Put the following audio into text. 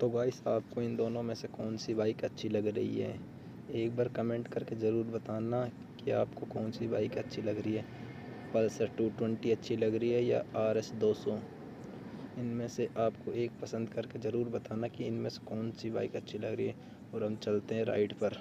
तो गाइस आपको इन दोनों में से कौन सी बाइक अच्छी लग रही है? एक बार कमेंट करके ज़रूर बताना कि आपको कौन सी बाइक अच्छी लग रही है। पल्सर 220 अच्छी लग रही है या आर एस दो सौ? इनमें से आपको एक पसंद करके ज़रूर बताना कि इनमें से कौन सी बाइक अच्छी लग रही है। और हम चलते हैं राइड पर।